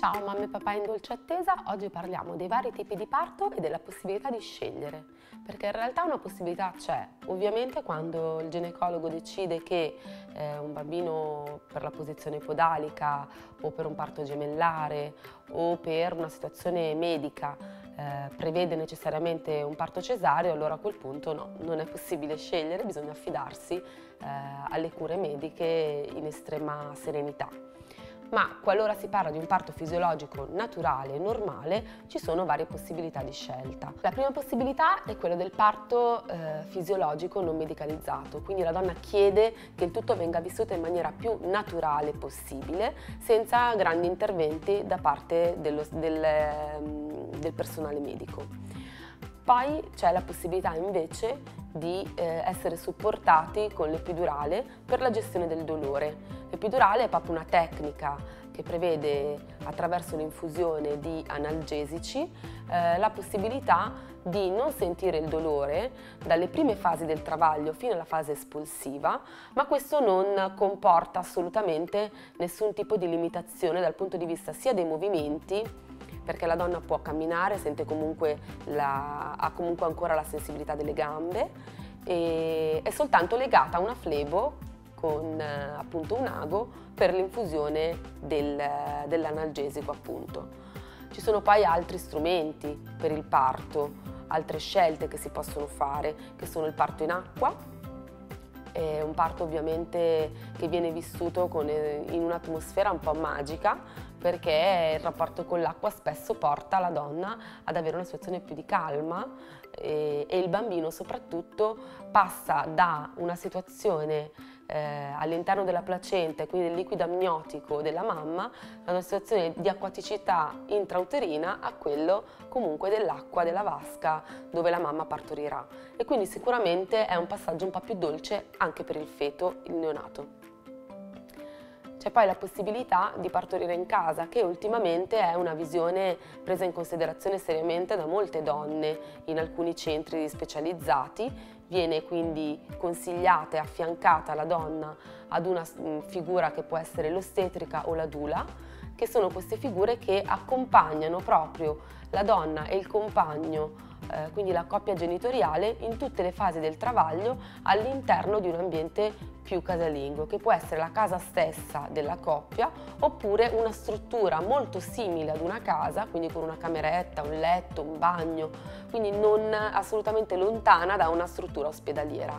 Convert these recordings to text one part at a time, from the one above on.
Ciao mamme e papà in dolce attesa, oggi parliamo dei vari tipi di parto e della possibilità di scegliere, perché in realtà una possibilità c'è, ovviamente quando il ginecologo decide che eh, un bambino per la posizione podalica o per un parto gemellare o per una situazione medica eh, prevede necessariamente un parto cesareo, allora a quel punto no, non è possibile scegliere, bisogna affidarsi eh, alle cure mediche in estrema serenità ma qualora si parla di un parto fisiologico naturale normale ci sono varie possibilità di scelta. La prima possibilità è quella del parto eh, fisiologico non medicalizzato, quindi la donna chiede che il tutto venga vissuto in maniera più naturale possibile, senza grandi interventi da parte dello, del, ehm, del personale medico. Poi c'è la possibilità invece di eh, essere supportati con l'epidurale per la gestione del dolore. L'epidurale è proprio una tecnica che prevede attraverso l'infusione di analgesici eh, la possibilità di non sentire il dolore dalle prime fasi del travaglio fino alla fase espulsiva, ma questo non comporta assolutamente nessun tipo di limitazione dal punto di vista sia dei movimenti perché la donna può camminare, comunque la, ha comunque ancora la sensibilità delle gambe e è soltanto legata a una flebo con eh, appunto un ago per l'infusione del, dell'analgesico appunto. Ci sono poi altri strumenti per il parto, altre scelte che si possono fare, che sono il parto in acqua, è un parto ovviamente che viene vissuto con, eh, in un'atmosfera un po' magica perché il rapporto con l'acqua spesso porta la donna ad avere una situazione più di calma e, e il bambino soprattutto passa da una situazione eh, all'interno della placenta e quindi del liquido amniotico della mamma da una situazione di acquaticità intrauterina a quello comunque dell'acqua della vasca dove la mamma partorirà e quindi sicuramente è un passaggio un po' più dolce anche per il feto, il neonato. C'è poi la possibilità di partorire in casa, che ultimamente è una visione presa in considerazione seriamente da molte donne in alcuni centri specializzati. Viene quindi consigliata e affiancata la donna ad una mm, figura che può essere l'ostetrica o la dula, che sono queste figure che accompagnano proprio la donna e il compagno eh, quindi la coppia genitoriale, in tutte le fasi del travaglio all'interno di un ambiente più casalingo, che può essere la casa stessa della coppia oppure una struttura molto simile ad una casa, quindi con una cameretta, un letto, un bagno, quindi non assolutamente lontana da una struttura ospedaliera.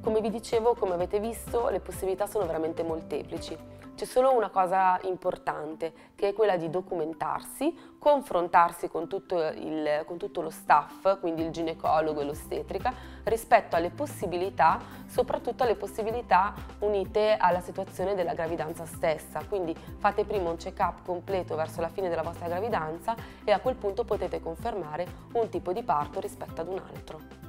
Come vi dicevo, come avete visto, le possibilità sono veramente molteplici. C'è solo una cosa importante, che è quella di documentarsi, confrontarsi con tutto, il, con tutto lo staff, quindi il ginecologo e l'ostetrica, rispetto alle possibilità, soprattutto alle possibilità unite alla situazione della gravidanza stessa. Quindi fate prima un check-up completo verso la fine della vostra gravidanza e a quel punto potete confermare un tipo di parto rispetto ad un altro.